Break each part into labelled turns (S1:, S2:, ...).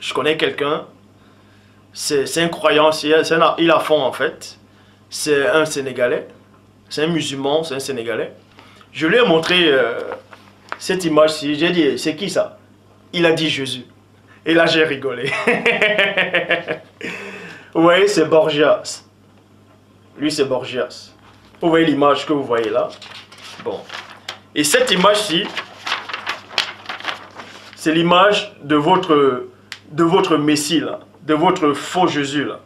S1: je connais quelqu'un, c'est un croyant, il a fond en fait. C'est un Sénégalais, c'est un musulman, c'est un Sénégalais. Je lui ai montré euh, cette image-ci, j'ai dit, c'est qui ça? Il a dit Jésus. Et là, j'ai rigolé. vous voyez, c'est Borgias. Lui, c'est Borgias. Vous voyez l'image que vous voyez là? Bon. Et cette image-ci, c'est l'image de votre, de votre Messie, là, de votre faux Jésus. Là.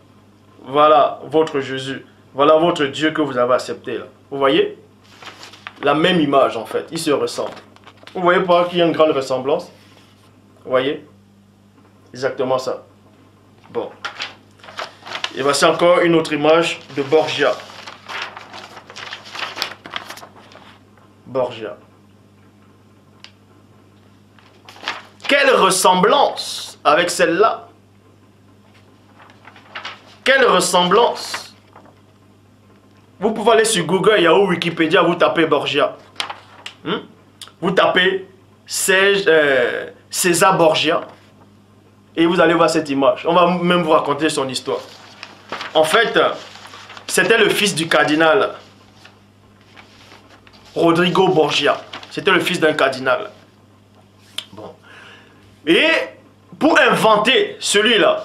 S1: Voilà votre Jésus. Voilà votre Dieu que vous avez accepté. Vous voyez? La même image, en fait. Il se ressemble. Vous voyez pas qu'il y a une grande ressemblance? Vous voyez? Exactement ça. Bon. Et voici encore une autre image de Borgia. Borgia. Quelle ressemblance avec celle-là Quelle ressemblance Vous pouvez aller sur Google, Yahoo, Wikipédia, vous tapez Borgia. Hmm? Vous tapez euh, César Borgia et vous allez voir cette image. On va même vous raconter son histoire. En fait, c'était le fils du cardinal Rodrigo Borgia. C'était le fils d'un cardinal. Bon. Et pour inventer celui-là,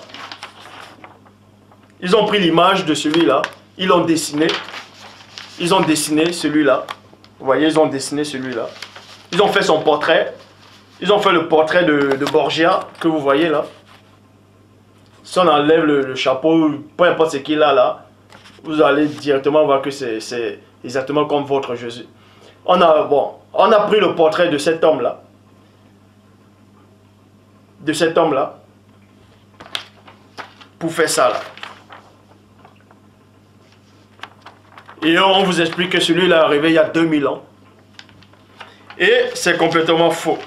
S1: ils ont pris l'image de celui-là, ils l'ont dessiné. Ils ont dessiné celui-là. Vous voyez, ils ont dessiné celui-là. Ils ont fait son portrait. Ils ont fait le portrait de, Borgia que vous voyez là. Si on enlève le, chapeau, peu importe ce qu'il a là, vous allez directement voir que c'est exactement comme votre Jésus. On a, bon, on a pris le portrait de cet homme-là de cet homme-là pour faire ça là. Et on vous explique que celui-là est arrivé il y a 2000 ans. Et c'est complètement faux.